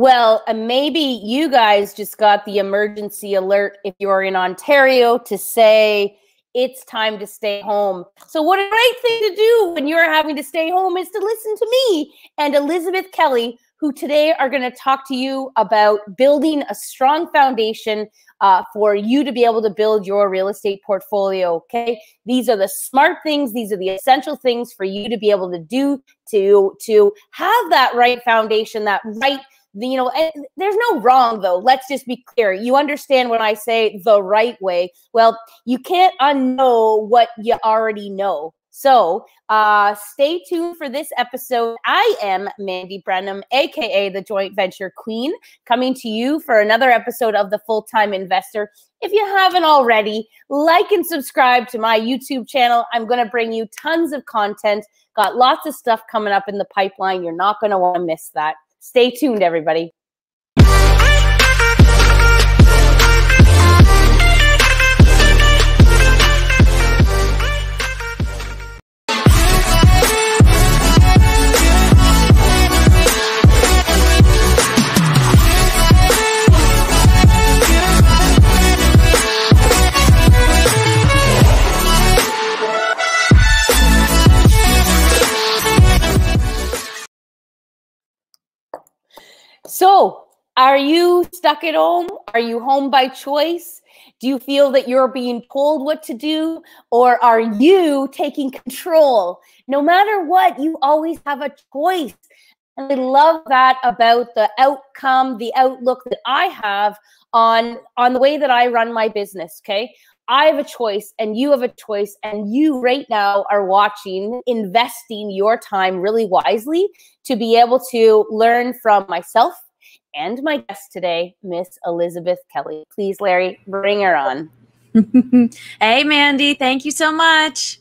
Well, uh, maybe you guys just got the emergency alert if you're in Ontario to say it's time to stay home. So, what a great thing to do when you're having to stay home is to listen to me and Elizabeth Kelly, who today are going to talk to you about building a strong foundation uh, for you to be able to build your real estate portfolio. Okay, these are the smart things; these are the essential things for you to be able to do to to have that right foundation, that right you know, there's no wrong though. Let's just be clear. You understand when I say the right way. Well, you can't unknow what you already know. So uh, stay tuned for this episode. I am Mandy Branham, aka the Joint Venture Queen, coming to you for another episode of The Full Time Investor. If you haven't already, like and subscribe to my YouTube channel. I'm going to bring you tons of content. Got lots of stuff coming up in the pipeline. You're not going to want to miss that. Stay tuned, everybody. So, are you stuck at home? Are you home by choice? Do you feel that you're being told what to do? Or are you taking control? No matter what, you always have a choice. And I love that about the outcome, the outlook that I have on, on the way that I run my business. Okay. I have a choice and you have a choice, and you right now are watching, investing your time really wisely to be able to learn from myself and my guest today, Miss Elizabeth Kelly. Please, Larry, bring her on. hey, Mandy, thank you so much.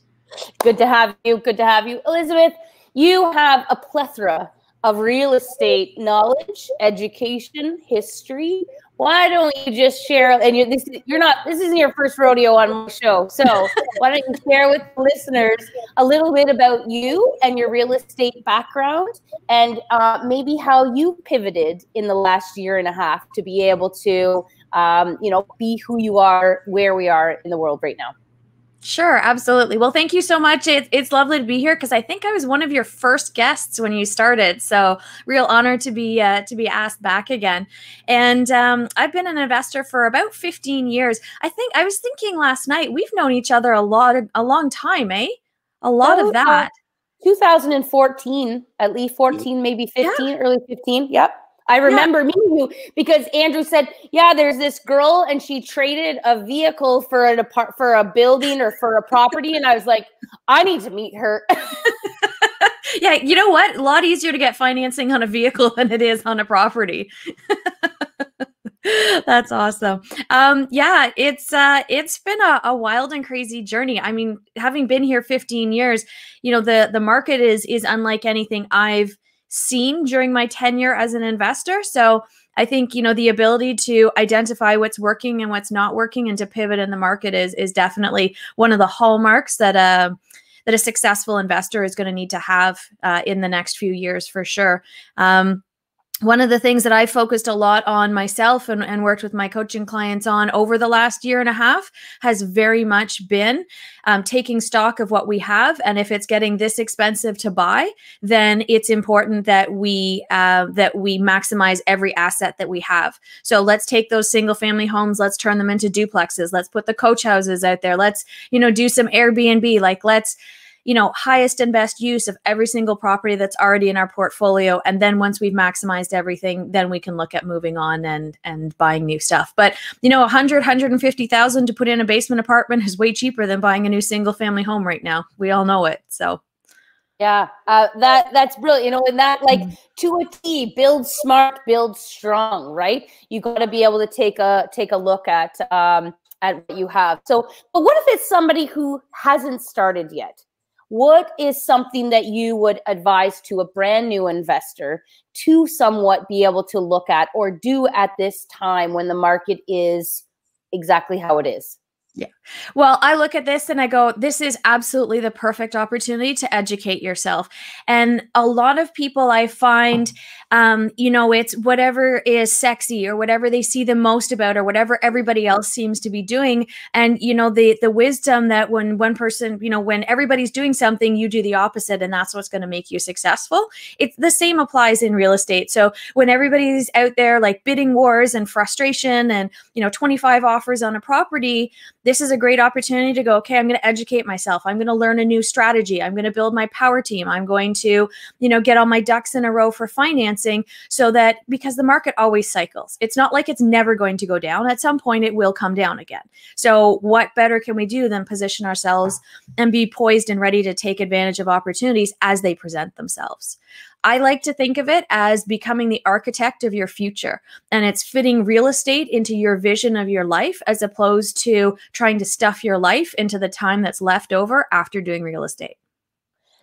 Good to have you. Good to have you. Elizabeth, you have a plethora of real estate knowledge, education, history, why don't you just share and you're this you're not this isn't your first rodeo on my show so why don't you share with listeners a little bit about you and your real estate background and uh, maybe how you pivoted in the last year and a half to be able to um, you know be who you are where we are in the world right now Sure, absolutely. Well, thank you so much. It, it's lovely to be here because I think I was one of your first guests when you started. So, real honor to be uh, to be asked back again. And um, I've been an investor for about 15 years. I think I was thinking last night we've known each other a lot, a long time, eh? A lot oh, of that. 2014, at least 14, maybe 15, yeah. early 15. Yep. I remember yeah. meeting you because Andrew said, "Yeah, there's this girl, and she traded a vehicle for an apart for a building or for a property." And I was like, "I need to meet her." yeah, you know what? A lot easier to get financing on a vehicle than it is on a property. That's awesome. Um, yeah, it's uh, it's been a, a, wild and crazy journey. I mean, having been here 15 years, you know the the market is is unlike anything I've seen during my tenure as an investor. So I think you know the ability to identify what's working and what's not working and to pivot in the market is is definitely one of the hallmarks that a that a successful investor is going to need to have uh, in the next few years for sure. Um, one of the things that I focused a lot on myself and, and, worked with my coaching clients on over the last year and a half has very much been um, taking stock of what we have. And if it's getting this expensive to buy, then it's important that we uh, that we maximize every asset that we have. So let's take those single family homes, let's turn them into duplexes, let's put the coach houses out there, let's you know do some Airbnb, like let's you know, highest and best use of every single property that's already in our portfolio. And then once we've maximized everything, then we can look at moving on and and buying new stuff. But you know, 100, 150,000 to put in a basement apartment is way cheaper than buying a new single family home right now. We all know it. So yeah, uh, that that's brilliant. You know, and that like mm-hmm. to a T, build smart, build strong. Right? You got to be able to take a take a look at um, at what you have. So, but what if it's somebody who hasn't started yet? What is something that you would advise to a brand new investor to somewhat be able to look at or do at this time when the market is exactly how it is? Yeah. Well, I look at this and I go, this is absolutely the perfect opportunity to educate yourself. And a lot of people I find, um, you know, it's whatever is sexy or whatever they see the most about or whatever everybody else seems to be doing. And, you know, the the wisdom that when one person, you know, when everybody's doing something, you do the opposite and that's what's going to make you successful. It's the same applies in real estate. So when everybody's out there like bidding wars and frustration and, you know, 25 offers on a property, this is a great opportunity to go, okay, I'm going to educate myself. I'm going to learn a new strategy. I'm going to build my power team. I'm going to, you know, get all my ducks in a row for financing so that because the market always cycles. It's not like it's never going to go down. At some point it will come down again. So what better can we do than position ourselves and be poised and ready to take advantage of opportunities as they present themselves? I like to think of it as becoming the architect of your future. And it's fitting real estate into your vision of your life as opposed to trying to stuff your life into the time that's left over after doing real estate.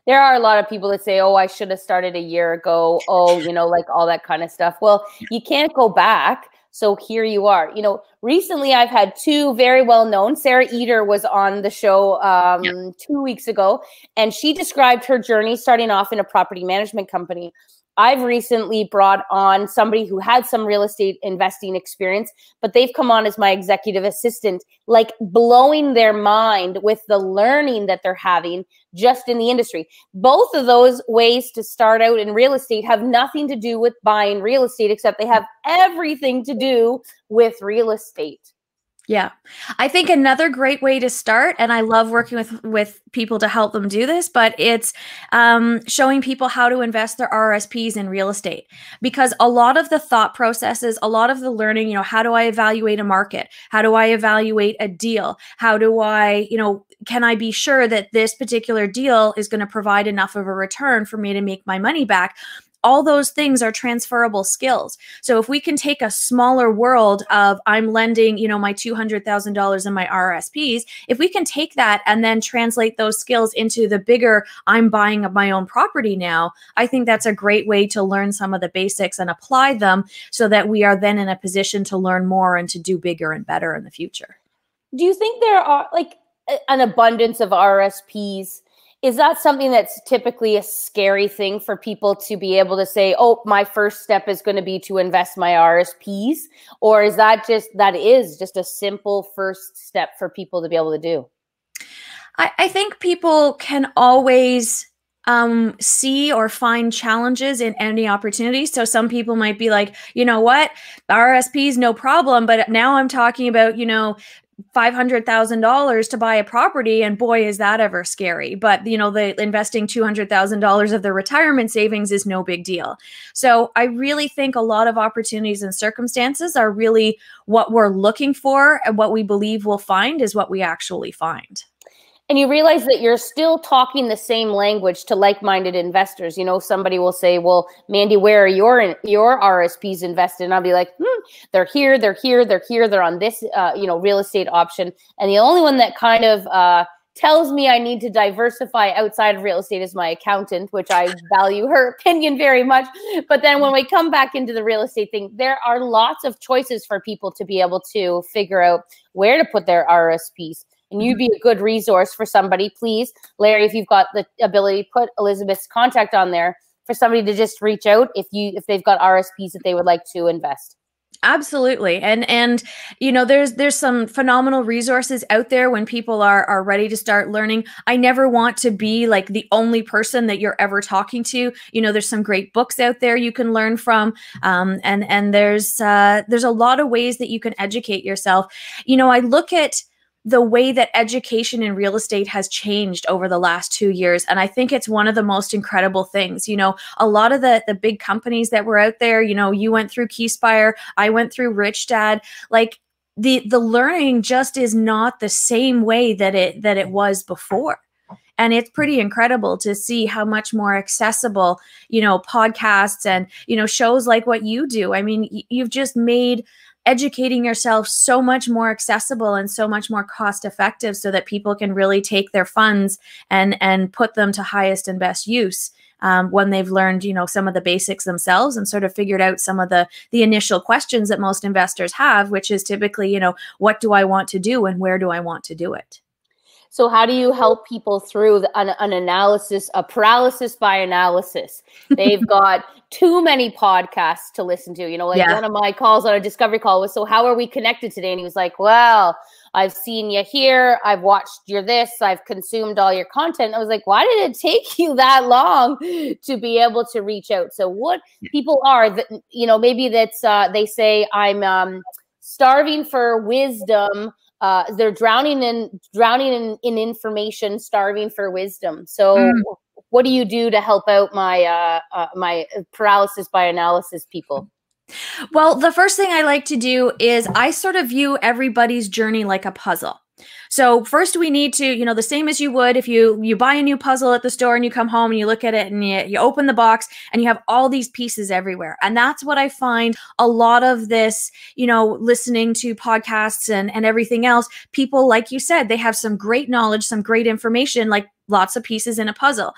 There are a lot of people that say, oh, I should have started a year ago. Oh, you know, like all that kind of stuff. Well, you can't go back. So here you are. You know, recently I've had two very well known. Sarah Eater was on the show um, two weeks ago, and she described her journey starting off in a property management company. I've recently brought on somebody who had some real estate investing experience, but they've come on as my executive assistant, like blowing their mind with the learning that they're having just in the industry. Both of those ways to start out in real estate have nothing to do with buying real estate, except they have everything to do with real estate. Yeah. I think another great way to start, and I love working with with people to help them do this, but it's um, showing people how to invest their RSPs in real estate. Because a lot of the thought processes, a lot of the learning, you know, how do I evaluate a market? How do I evaluate a deal? How do I, you know, can I be sure that this particular deal is going to provide enough of a return for me to make my money back? All those things are transferable skills. So if we can take a smaller world of I'm lending, you know, my $200,000 in my RSPs, if we can take that and then translate those skills into the bigger I'm buying my own property now, I think that's a great way to learn some of the basics and apply them so that we are then in a position to learn more and to do bigger and better in the future. Do you think there are like an abundance of RSPs is that something that's typically a scary thing for people to be able to say oh my first step is going to be to invest my rsps or is that just that is just a simple first step for people to be able to do i, I think people can always um, see or find challenges in any opportunity. So some people might be like, you know what, RSPs, no problem. But now I'm talking about, you know, $500,000 to buy a property and boy is that ever scary but you know the investing $200,000 of their retirement savings is no big deal. So I really think a lot of opportunities and circumstances are really what we're looking for and what we believe we'll find is what we actually find and you realize that you're still talking the same language to like-minded investors. You know, somebody will say, "Well, Mandy, where are your your RSPs invested?" And I'll be like, hmm, "They're here, they're here, they're here, they're on this, uh, you know, real estate option." And the only one that kind of uh, tells me I need to diversify outside of real estate is my accountant, which I value her opinion very much. But then when we come back into the real estate thing, there are lots of choices for people to be able to figure out where to put their RSPs and you'd mm-hmm. be a good resource for somebody, please, Larry, if you've got the ability put Elizabeth's contact on there for somebody to just reach out if you if they've got RSPs that they would like to invest. Absolutely. And and you know there's there's some phenomenal resources out there when people are are ready to start learning. I never want to be like the only person that you're ever talking to. You know there's some great books out there you can learn from um and and there's uh there's a lot of ways that you can educate yourself. You know I look at the way that education in real estate has changed over the last two years. And I think it's one of the most incredible things. You know, a lot of the, the big companies that were out there, you know, you went through Keyspire, I went through Rich Dad, like the the learning just is not the same way that it that it was before and it's pretty incredible to see how much more accessible you know podcasts and you know shows like what you do i mean you've just made educating yourself so much more accessible and so much more cost effective so that people can really take their funds and and put them to highest and best use um, when they've learned, you know, some of the basics themselves and sort of figured out some of the the initial questions that most investors have, which is typically, you know, what do I want to do and where do I want to do it? So, how do you help people through the, an, an, analysis, a paralysis by analysis? They've got too many podcasts to listen to. You know, like yeah. one of my calls on a discovery call was, So, how are we connected today? And he was like, Well, I've seen you here. I've watched your this. I've consumed all your content. I was like, Why did it take you that long to be able to reach out? So, what people are that, you know, maybe that's, uh, they say, I'm um, starving for wisdom uh, they're drowning in drowning in, in information, starving for wisdom. So, mm. what do you do to help out my uh, uh, my paralysis by analysis people? Well, the first thing I like to do is I sort of view everybody's journey like a puzzle. So first we need to, you know, the same as you would if you you buy a new puzzle at the store and you come home and you look at it and you, you open the box and you have all these pieces everywhere. And that's what I find a lot of this, you know, listening to podcasts and and everything else, people like you said, they have some great knowledge, some great information like lots of pieces in a puzzle.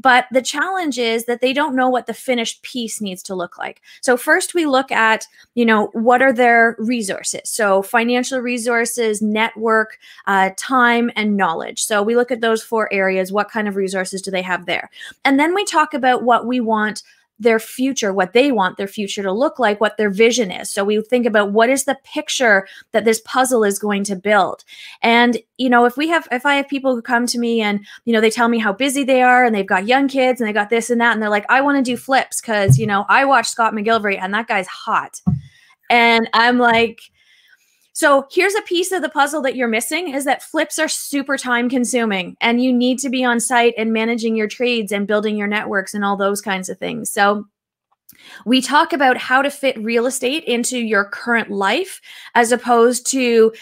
But the challenge is that they don't know what the finished piece needs to look like. So first we look at, you know, what are their resources? So financial resources, network, uh, time, and knowledge. So we look at those four areas. What kind of resources do they have there? And then we talk about what we want their future, what they want their future to look like, what their vision is. So we think about what is the picture that this puzzle is going to build. And, you know, if we have, if I have people who come to me and, you know, they tell me how busy they are and they've got young kids and they got this and that, and they're like, I want to do flips because, you know, I watched Scott McGillivray and that guy's hot. And I'm like, so here's a piece of the puzzle that you're missing is that flips are super time consuming and you need to be on site and managing your trades and building your networks and all those kinds of things. So we talk about how to fit real estate into your current life as opposed to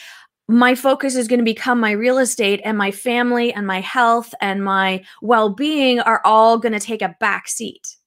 my focus is going to become my real estate and my family and my health and my well-being are all going to take a back seat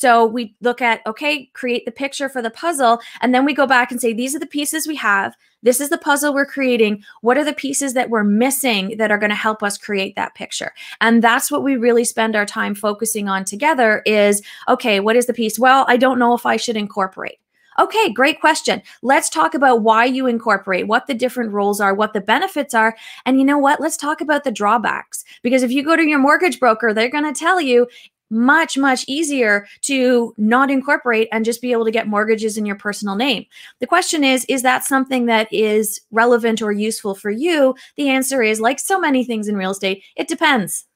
so we look at, okay, create the picture for the puzzle. And then we go back and say, these are the pieces we have. This is the puzzle we're creating. What are the pieces that we're missing that are going to help us create that picture? And that's what we really spend our time focusing on together is, okay, what is the piece? Well, I don't know if I should incorporate. Okay, great question. Let's talk about why you incorporate, what the different roles are, what the benefits are. And you know what? Let's talk about the drawbacks. Because if you go to your mortgage broker, they're going to tell you much much easier to not incorporate and just be able to get mortgages in your personal name the question is is that something that is relevant or useful for you the answer is like so many things in real estate it depends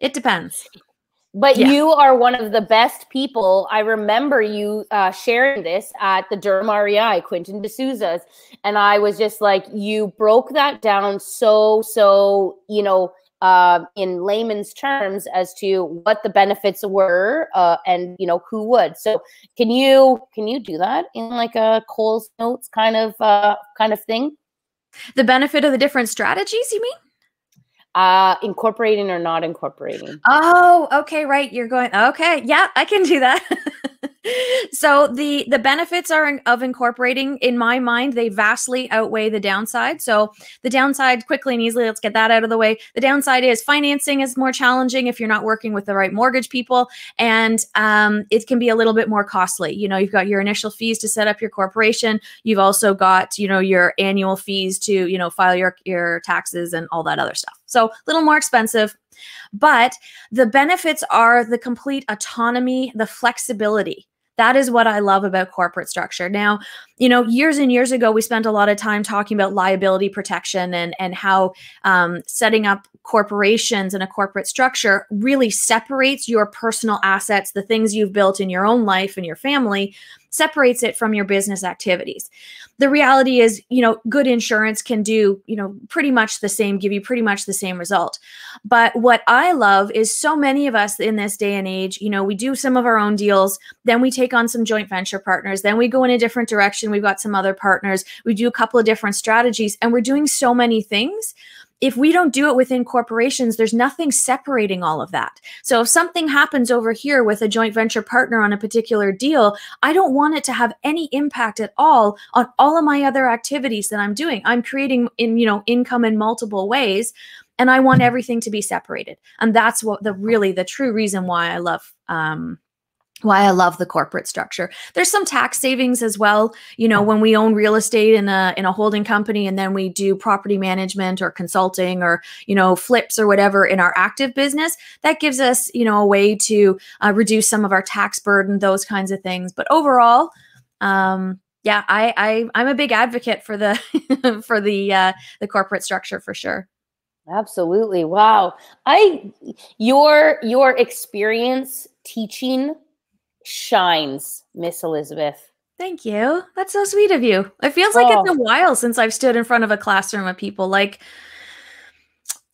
it depends but yeah. you are one of the best people. I remember you uh, sharing this at the Durham REI, Quentin D'Souza's. And I was just like, you broke that down so, so, you know, uh, in layman's terms as to what the benefits were uh, and you know who would. So can you can you do that in like a Coles Notes kind of uh, kind of thing? The benefit of the different strategies you mean? Uh incorporating or not incorporating. Oh okay right you're going okay yeah i can do that so the the benefits are of incorporating in my mind they vastly outweigh the downside. So the downside quickly and easily let's get that out of the way. The downside is financing is more challenging if you're not working with the right mortgage people and um, it can be a little bit more costly. You know you've got your initial fees to set up your corporation. You've also got you know your annual fees to you know file your your taxes and all that other stuff. So a little more expensive but the benefits are the complete autonomy the flexibility that is what I love about corporate structure. Now, you know, years and years ago, we spent a lot of time talking about liability protection and and how um, setting up corporations and a corporate structure really separates your personal assets, the things you've built in your own life and your family, separates it from your business activities. The reality is, you know, good insurance can do, you know, pretty much the same, give you pretty much the same result. But what I love is so many of us in this day and age, you know, we do some of our own deals, then we take on some joint venture partners, then we go in a different direction, we've got some other partners, we do a couple of different strategies, and we're doing so many things if we don't do it within corporations, there's nothing separating all of that. So if something happens over here with a joint venture partner on a particular deal, I don't want it to have any impact at all on all of my other activities that I'm doing. I'm creating in, you know, income in multiple ways. and I want everything to be separated. And that's what the really the true reason why I love um, why I love the corporate structure. There's some tax savings as well. You know, when we own real estate in a in a holding company and then we do property management or consulting or, you know, flips or whatever in our active business, that gives us, you know, a way to uh, reduce some of our tax burden, those kinds of things. But overall, um yeah, I, I I'm a big advocate for the for the uh the corporate structure for sure. Absolutely. Wow. I your your experience teaching shines, Miss Elizabeth. Thank you. That's so sweet of you. It feels like oh. it's a while since I've stood in front of a classroom of people. Like,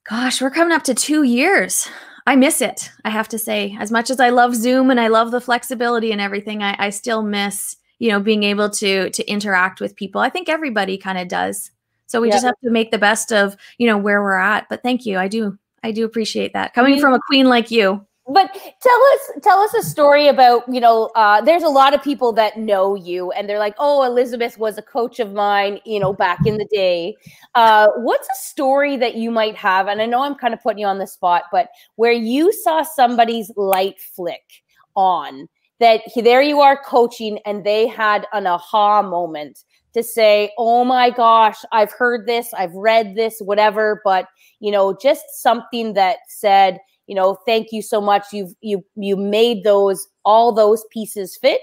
gosh, we're coming up to two years. I miss it, I have to say. As much as I love Zoom and I love the flexibility and everything, I, I still miss, you know, being able to to interact with people. I think everybody kind of does. So we yeah. just have to make the best of, you know, where we're at. But thank you. I do I do appreciate that. Coming mm-hmm. from a queen like you but tell us tell us a story about you know uh, there's a lot of people that know you and they're like oh elizabeth was a coach of mine you know back in the day. Uh, what's a story that you might have and i know i'm kind of putting you on the spot but where you saw somebody's light flick on that there you are coaching and they had an aha moment to say oh my gosh i've heard this i've read this whatever but you know just something that said you know thank you so much. You've you you made those all those pieces fit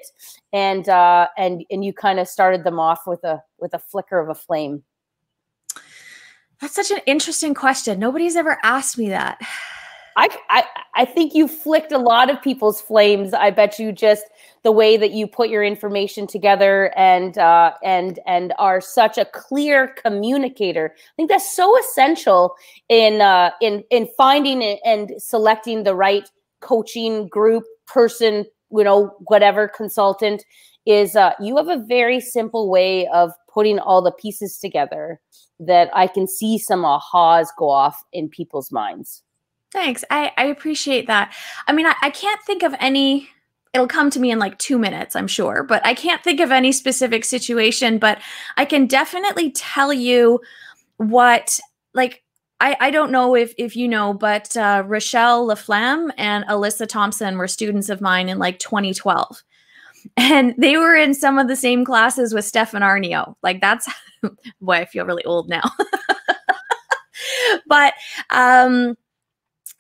and uh and and you kind of started them off with a with a flicker of a flame. That's such an interesting question. Nobody's ever asked me that. I, I I think you flicked a lot of people's flames. I bet you just the way that you put your information together and uh, and and are such a clear communicator. I think that's so essential in uh, in in finding and selecting the right coaching group person. You know, whatever consultant is. Uh, you have a very simple way of putting all the pieces together that I can see some ahas go off in people's minds. Thanks. I, I appreciate that. I mean, I, I can't think of any it'll come to me in like two minutes, I'm sure, but I can't think of any specific situation. But I can definitely tell you what, like, I, I don't know if if you know, but uh, Rochelle Laflamme and Alyssa Thompson were students of mine in like 2012, and they were in some of the same classes with Stefan Aarnio. Like that's why I feel really old now. but um,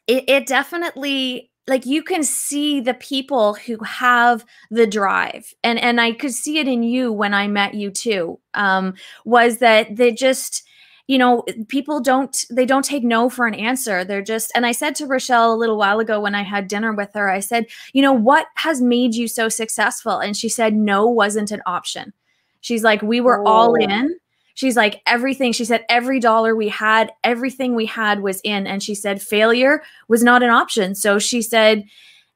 it, it definitely like you can see the people who have the drive and and i could see it in you when i met you too um was that they just you know people don't they don't take no for an answer. They're just and i said to rochelle a little while ago when i had dinner with her i said you know what has made you so successful? And she said no wasn't an option. She's like we were oh. all in She's like, everything, she said, every dollar we had, everything we had was in. And she said, failure was not an option. So she said,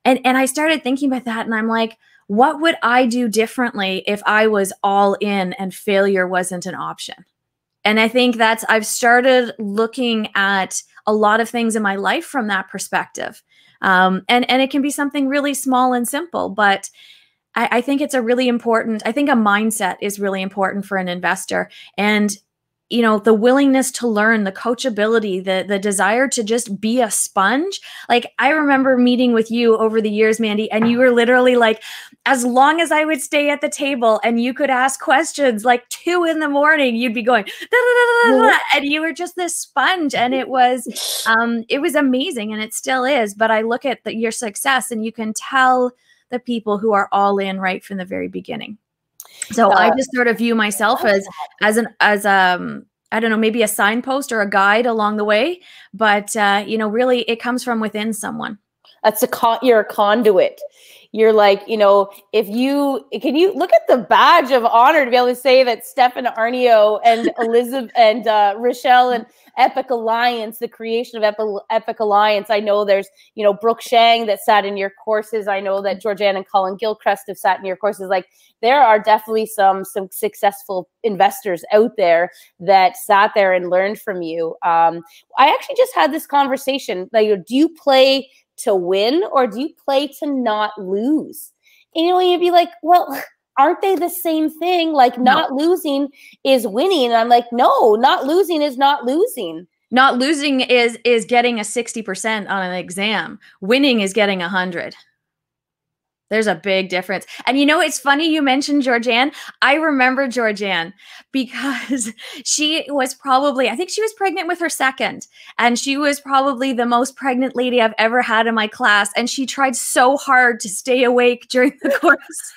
and, and I started thinking about that and I'm like, what would I do differently if I was all in and failure wasn't an option? And I think that's, I've started looking at a lot of things in my life from that perspective. Um, and, and it can be something really small and simple, but I, I think it's a really important, I think a mindset is really important for an investor. And you know the willingness to learn the coachability the the desire to just be a sponge. Like i remember meeting with you over the years mandy and you were literally like as long as i would stay at the table and you could ask questions like two in the morning you'd be going and you were just this sponge and it was um it was amazing and it still is. But i look at the, your success and you can tell the people who are all in right from the very beginning. So uh, I just sort of view myself as as an as um I don't know maybe a signpost or a guide along the way, but uh, you know really it comes from within someone. That's a con- you're a conduit. You're like you know if you can you look at the badge of honor to be able to say that Stefan Aarnio and Elizabeth and uh, Rochelle and Epic Alliance, the creation of Epic, Epic Alliance. I know there's, you know, Brooke Shang that sat in your courses. I know that Georgianne and Colin Gilchrist have sat in your courses. Like there are definitely some some successful investors out there that sat there and learned from you. Um, I actually just had this conversation. Like, do you play to win or do you play to not lose? And you know, you'd be like, well, aren't they the same thing? Like not no. losing is winning. And I'm like, no, not losing is not losing. Not losing is is getting a 60% on an exam. Winning is getting a 100. There's a big difference. And you know, it's funny you mentioned Georgianne. I remember Georgianne because she was probably, I think she was pregnant with her second. And she was probably the most pregnant lady I've ever had in my class. And she tried so hard to stay awake during the course.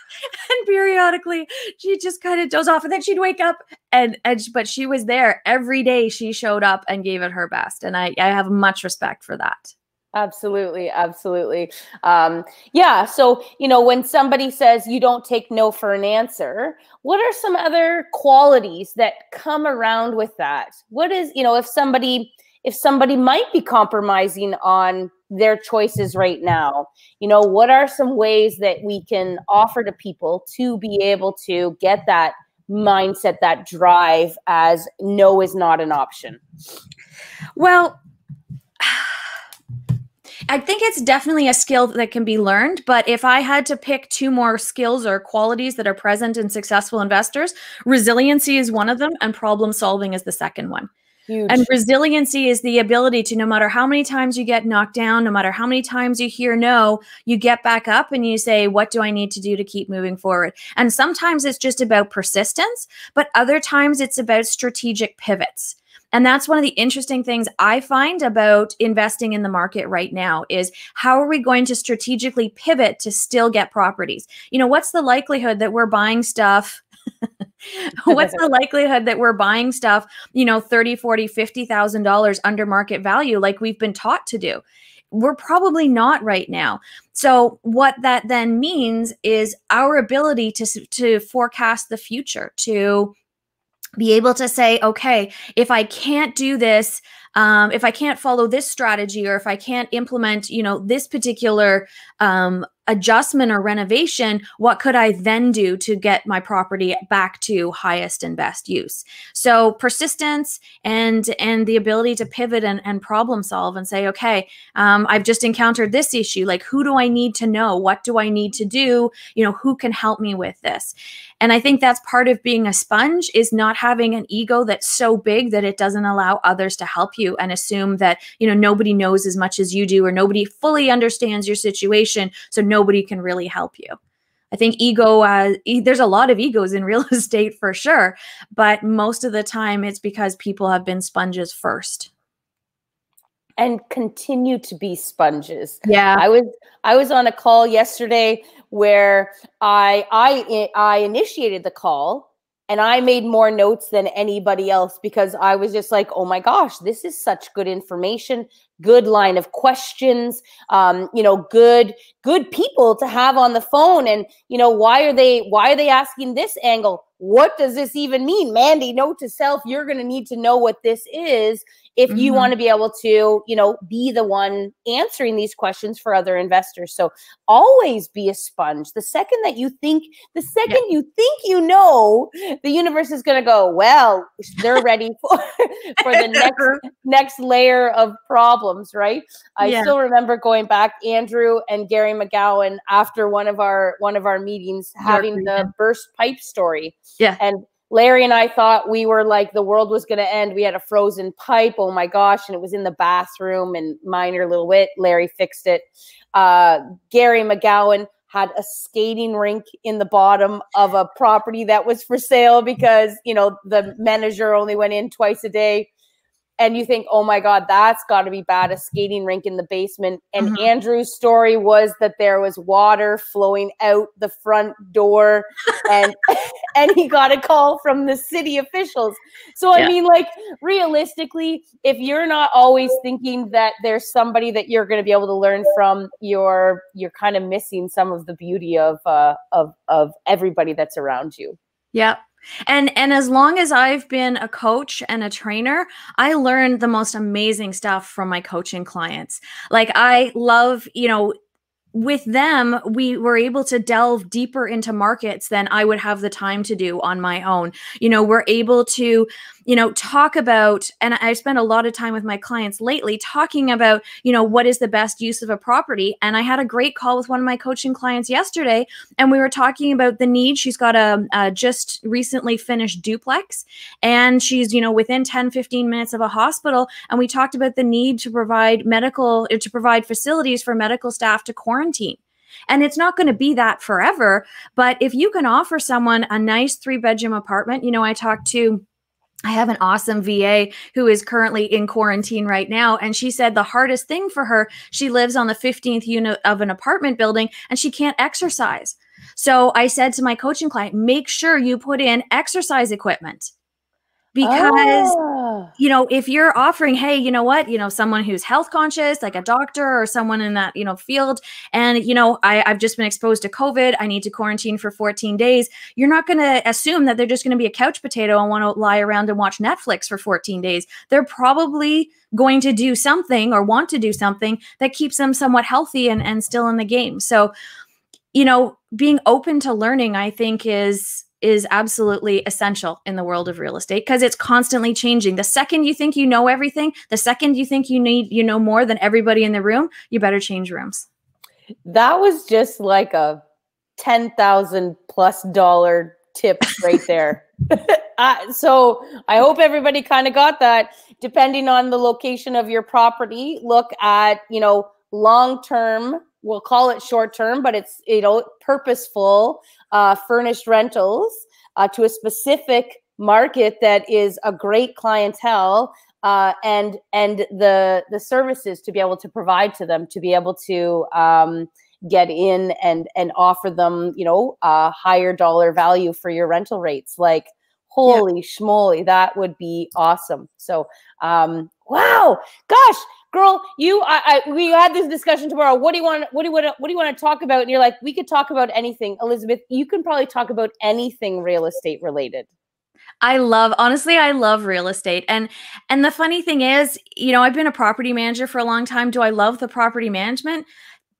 and periodically she just kind of doze off and then she'd wake up and, and but she was there every day she showed up and gave it her best and i i have much respect for that Absolutely, absolutely. Um, yeah. So, you know, when somebody says you don't take no for an answer, what are some other qualities that come around with that? What is, you know, if somebody if somebody might be compromising on their choices right now, you know, what are some ways that we can offer to people to be able to get that mindset, that drive as no is not an option? Well, I think it's definitely a skill that can be learned. But if I had to pick two more skills or qualities that are present in successful investors, resiliency is one of them, and problem solving is the second one. Huge. And resiliency is the ability to, no matter how many times you get knocked down, no matter how many times you hear no, you get back up and you say, What do I need to do to keep moving forward? And sometimes it's just about persistence, but other times it's about strategic pivots. And that's one of the interesting things I find about investing in the market right now is how are we going to strategically pivot to still get properties? You know, what's the likelihood that we're buying stuff what's the likelihood that we're buying stuff, you know, 30, 40, 50,000 dollars under market value like we've been taught to do? We're probably not right now. So what that then means is our ability to to forecast the future, to be able to say, okay, if I can't do this, um, if I can't follow this strategy, or if I can't implement, you know, this particular um, adjustment or renovation, what could I then do to get my property back to highest and best use? So persistence and and the ability to pivot and, and problem solve and say, okay, um, I've just encountered this issue. Like, who do I need to know? What do I need to do? You know, who can help me with this? And I think that's part of being a sponge is not having an ego that's so big that it doesn't allow others to help you and assume that, you know, nobody knows as much as you do or nobody fully understands your situation. So nobody can really help you. I think ego, uh, e- there's a lot of egos in real estate for sure, but most of the time it's because people have been sponges first and continue to be sponges. Yeah. I was I was on a call yesterday where I I I initiated the call and I made more notes than anybody else because I was just like, oh my gosh, this is such good information, good line of questions, um, you know, good good people to have on the phone. And you know, why are they why are they asking this angle? What does this even mean, Mandy? Note to self: you're going to need to know what this is if you mm-hmm. want to be able to, you know, be the one answering these questions for other investors. So always be a sponge. The second that you think, the second yeah. you think you know, the universe is going to go, well, they're ready for, for the next next layer of problems, right? I yeah. still remember going back Andrew and Gary McGowan after one of our one of our meetings having the burst pipe story. Yeah. And Larry and I thought we were like the world was going to end. We had a frozen pipe. Oh my gosh. And it was in the bathroom and minor little wit. Larry fixed it. Uh, Gary McGowan had a skating rink in the bottom of a property that was for sale because, you know, the manager only went in twice a day and you think, oh my God, that's got to be bad. A skating rink in the basement. And mm-hmm. Andrew's story was that there was water flowing out the front door, and and he got a call from the city officials. So yeah. I mean, like realistically, if you're not always thinking that there's somebody that you're going to be able to learn from, you're you're kind of missing some of the beauty of uh, of of everybody that's around you. Yeah, and and as long as I've been a coach and a trainer, I learned the most amazing stuff from my coaching clients. Like I love, you know, with them, we were able to delve deeper into markets than I would have the time to do on my own. You know, we're able to, you know, talk about, and I spent a lot of time with my clients lately talking about, you know, what is the best use of a property. And I had a great call with one of my coaching clients yesterday, and we were talking about the need. She's got a, a just recently finished duplex, and she's, you know, within 10, 15 minutes of a hospital. And we talked about the need to provide medical, to provide facilities for medical staff to quarantine quarantine. And it's not going to be that forever. But if you can offer someone a nice three bedroom apartment, you know, I talked to I have an awesome VA who is currently in quarantine right now. And she said the hardest thing for her, she lives on the 15th unit of an apartment building and she can't exercise. So I said to my coaching client, make sure you put in exercise equipment because oh. you know if you're offering hey you know what? You know someone who's health conscious like a doctor or someone in that you know field and you know I, i've just been exposed to covid i need to quarantine for 14 days you're not going to assume that they're just going to be a couch potato and want to lie around and watch netflix for 14 days. They're probably going to do something or want to do something that keeps them somewhat healthy and, and still in the game. So you know being open to learning i think is is absolutely essential in the world of real estate because it's constantly changing. The second you think you know everything, the second you think you need you know more than everybody in the room, you better change rooms. That was just like a 10,000 plus dollar tip right there. uh, so I hope everybody kind of got that. Depending on the location of your property, look at, you know, long term we'll call it short term, but it's you know purposeful uh, furnished rentals uh, to a specific market that is a great clientele uh, and and the the services to be able to provide to them to be able to um, get in and and offer them you know a higher dollar value for your rental rates like holy yeah. schmoly that would be awesome so um wow gosh girl, you, I, I, we had this discussion tomorrow. What do you want? What do you want? What do you want to talk about? And you're like, we could talk about anything, Elizabeth. You can probably talk about anything real estate related. I love honestly I love real estate and and the funny thing is, you know, I've been a property manager for a long time. Do I love the property management?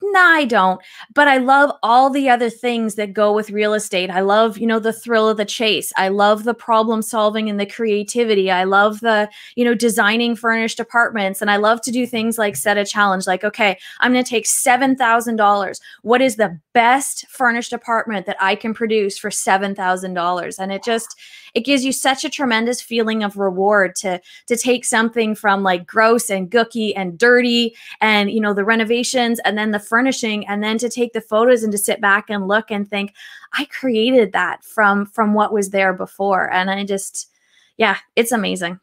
No, I don't. But I love all the other things that go with real estate. I love, you know, the thrill of the chase. I love the problem solving and the creativity. I love the, you know, designing furnished apartments. And I love to do things like set a challenge like, okay, I'm going to take $7,000. What is the best furnished apartment that I can produce for $7,000? And it just, it gives you such a tremendous feeling of reward to to take something from like gross and gooky and dirty and you know the renovations and then the furnishing and then to take the photos and to sit back and look and think I created that from from what was there before. And I just yeah it's amazing.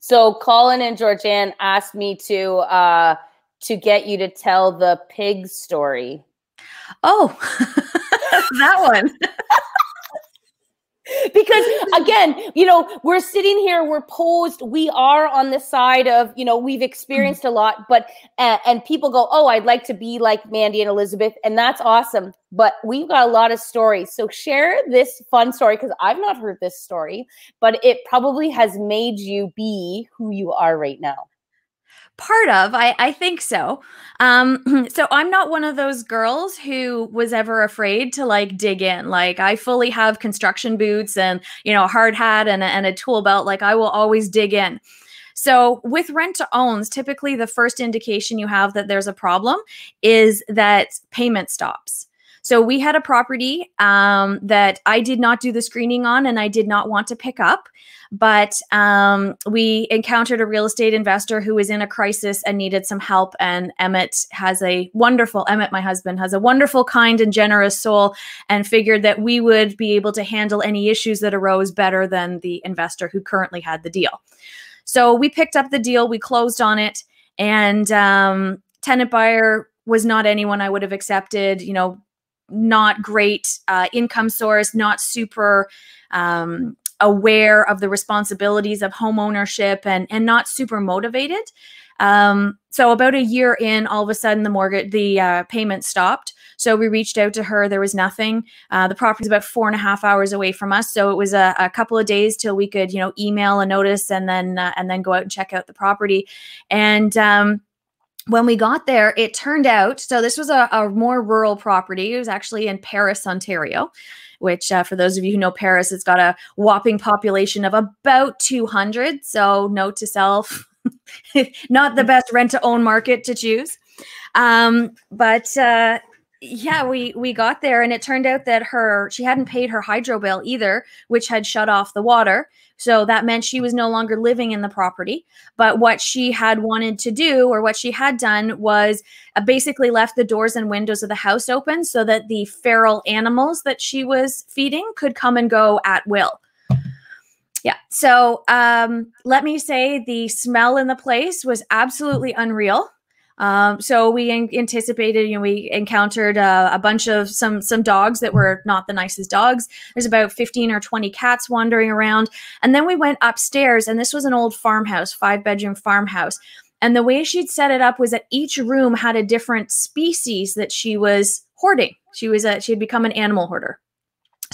So Colin and Georgianne asked me to uh to get you to tell the pig story. Oh that one because again you know we're sitting here we're posed we are on the side of you know we've experienced a lot but uh, and people go oh i'd like to be like mandy and elizabeth and that's awesome but we've got a lot of stories. So share this fun story because i've not heard this story but it probably has made you be who you are right now part of i i think so. Um so i'm not one of those girls who was ever afraid to like dig in. Like i fully have construction boots and you know a hard hat and a, and a tool belt. Like i will always dig in. So with rent to owns typically the first indication you have that there's a problem is that payment stops so we had a property um, that I did not do the screening on and I did not want to pick up. But um, we encountered a real estate investor who was in a crisis and needed some help. And Emmett has a wonderful, Emmett, my husband, has a wonderful, kind, and generous soul and figured that we would be able to handle any issues that arose better than the investor who currently had the deal. So we picked up the deal, we closed on it, and um, tenant buyer was not anyone I would have accepted. You know, not great uh, income source, not super um, aware of the responsibilities of home ownership, and and not super motivated. Um, so about a year in, all of a sudden the mortgage, the uh, payment stopped. So we reached out to her. There was nothing. Uh, the property is about four and a half hours away from us, so it was a, a couple of days till we could, you know, email a notice and then uh, and then go out and check out the property. And um, when we got there, it turned out so this was a, a more rural property. It was actually in Paris, Ontario, which, uh, for those of you who know Paris, it's got a whopping population of about 200. So, note to self, not the best rent to own market to choose. Um, but uh, yeah, we we got there and it turned out that her she hadn't paid her hydro bill either, which had shut off the water. So that meant she was no longer living in the property. But what she had wanted to do or what she had done was uh, basically left the doors and windows of the house open so that the feral animals that she was feeding could come and go at will. Yeah. So um, let me say the smell in the place was absolutely unreal. Um, so we anticipated, you know, we encountered uh, a bunch of some some dogs that were not the nicest dogs. There's about 15 or 20 cats wandering around, and then we went upstairs, and this was an old farmhouse, five bedroom farmhouse. And the way she'd set it up was that each room had a different species that she was hoarding. She was a she had become an animal hoarder.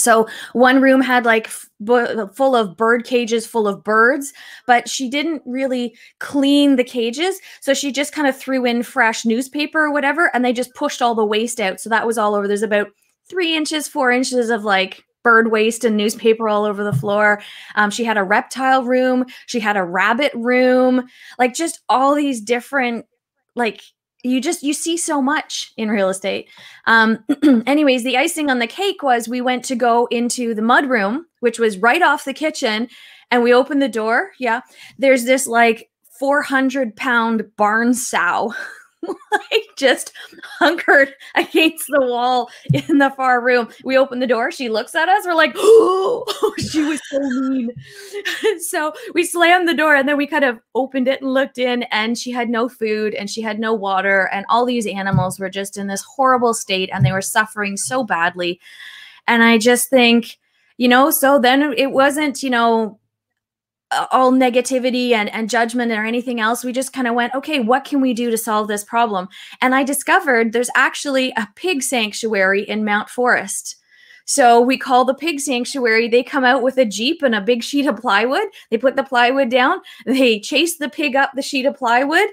So one room had like full of bird cages full of birds, but she didn't really clean the cages. So she just kind of threw in fresh newspaper or whatever, and they just pushed all the waste out. So that was all over. There's about three inches, four inches of like bird waste and newspaper all over the floor. Um, she had a reptile room. She had a rabbit room, like just all these different like you just you see so much in real estate. Um anyways the icing on the cake was we went to go into the mud room which was right off the kitchen and we opened the door yeah. There's this like 400 pound barn sow like just hunkered against the wall in the far room. We open the door. She looks at us. We're like, oh, she was so mean. so we slammed the door and then we kind of opened it and looked in, and she had no food and she had no water. And all these animals were just in this horrible state and they were suffering so badly. And I just think, you know, so then it wasn't, you know, all negativity and, and judgment or anything else. We just kind of went, okay, what can we do to solve this problem? And I discovered there's actually a pig sanctuary in Mount Forest. So we call the pig sanctuary. They come out with a Jeep and a big sheet of plywood. They put the plywood down. They chase the pig up the sheet of plywood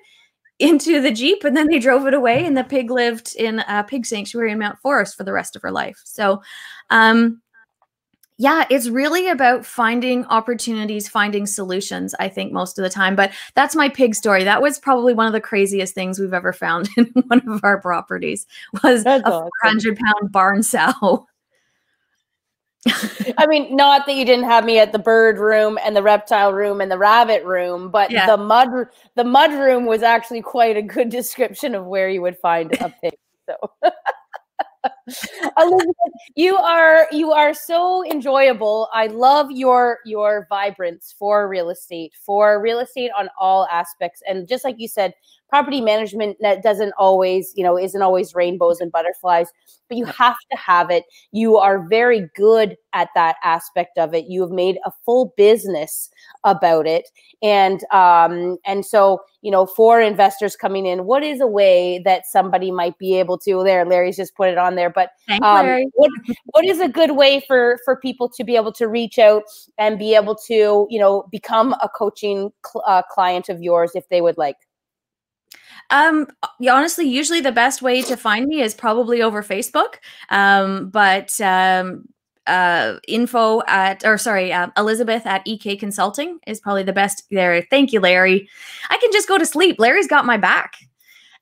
into the Jeep and then they drove it away. And the pig lived in a pig sanctuary in Mount Forest for the rest of her life. So, um, yeah, it's really about finding opportunities, finding solutions, I think, most of the time. But that's my pig story. That was probably one of the craziest things we've ever found in one of our properties was that's a awesome. 400 pound barn sow. I mean, not that you didn't have me at the bird room and the reptile room and the rabbit room, but yeah. the mud the mud room was actually quite a good description of where you would find a pig. So Elizabeth, you are you are so enjoyable. I love your your vibrance for real estate, for real estate on all aspects. And just like you said, property management that doesn't always, you know, isn't always rainbows and butterflies, but you have to have it. You are very good at that aspect of it. You have made a full business about it. And um, and so, you know, for investors coming in, what is a way that somebody might be able to there? Larry's just put it on there, but um, what what is a good way for for people to be able to reach out and be able to, you know, become a coaching cl- uh, client of yours if they would like? Um, honestly, usually the best way to find me is probably over Facebook. Um, but um, uh, info at, or sorry, uh, Elizabeth at EK Consulting is probably the best there. Thank you, Larry. I can just go to sleep. Larry's got my back.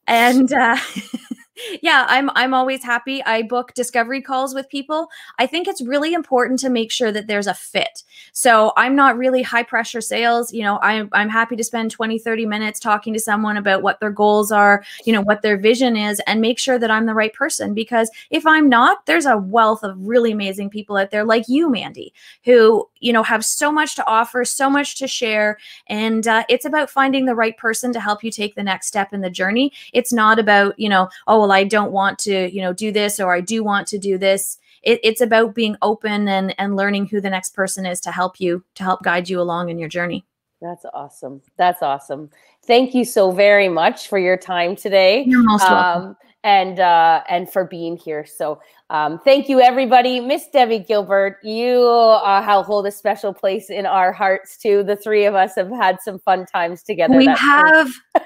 And uh, yeah, I'm I'm always happy. I book discovery calls with people. I think it's really important to make sure that there's a fit. So I'm not really high pressure sales. You know, I'm I'm happy to spend 20, 30 minutes talking to someone about what their goals are, you know, what their vision is, and make sure that I'm the right person. Because if I'm not, there's a wealth of really amazing people out there like you, Mandy, who, you know, have so much to offer, so much to share. And uh, it's about finding the right person to help you take the next step in the journey. It's not about, you know, oh, well, I don't want to, you know, do this or I do want to do this. It, it's about being open and and learning who the next person is to help you to help guide you along in your journey. That's awesome. That's awesome. Thank you so very much for your time today. You're most welcome. And uh, and for being here. So um, thank you, everybody. Miss Debbie Gilbert, you uh, hold a special place in our hearts too. The three of us have had some fun times together. We have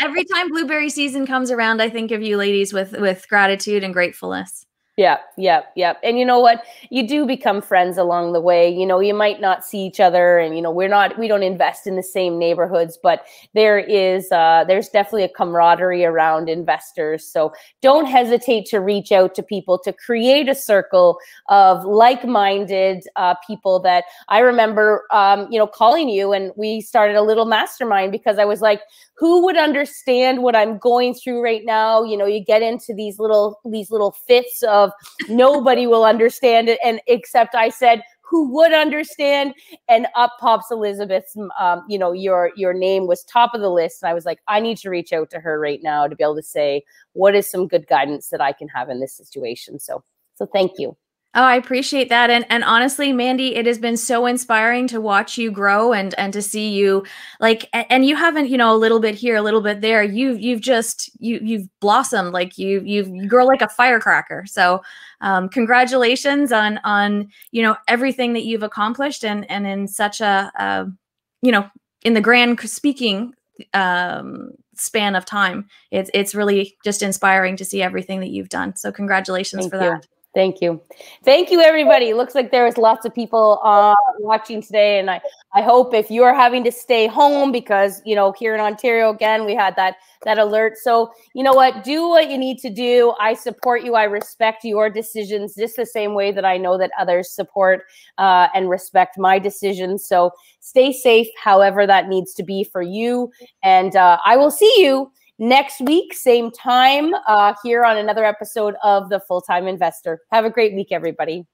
Every time blueberry season comes around, I think of you ladies with with gratitude and gratefulness. Yeah, yeah, yeah. And you know what? You do become friends along the way. You know, you might not see each other and you know, we're not we don't invest in the same neighborhoods, but there is uh there's definitely a camaraderie around investors. So don't hesitate to reach out to people to create a circle of like-minded uh people that I remember um, you know, calling you and we started a little mastermind because I was like, who would understand what I'm going through right now? You know, you get into these little these little fits of nobody will understand it, and except I said who would understand, and up pops Elizabeth's. Um, you know, your your name was top of the list, and I was like, I need to reach out to her right now to be able to say what is some good guidance that I can have in this situation. So, so thank you. Oh, I appreciate that. And and honestly, Mandy, it has been so inspiring to watch you grow and and to see you like and you haven't, you know, a little bit here, a little bit there. You've you've just you you've blossomed like you you've you grow like a firecracker. So um congratulations on on you know everything that you've accomplished and and in such a uh, you know in the grand speaking um span of time. It's it's really just inspiring to see everything that you've done. So congratulations Thank for you. that. Thank you. Thank you, everybody. Looks like there was lots of people uh, watching today. And I, I hope if you're having to stay home because, you know, here in Ontario, again, we had that, that alert. So, you know what? Do what you need to do. I support you. I respect your decisions just the same way that I know that others support uh, and respect my decisions. So stay safe, however that needs to be for you. And uh, I will see you next week, same time, uh, here on another episode of The Full Time Investor. Have a great week, everybody.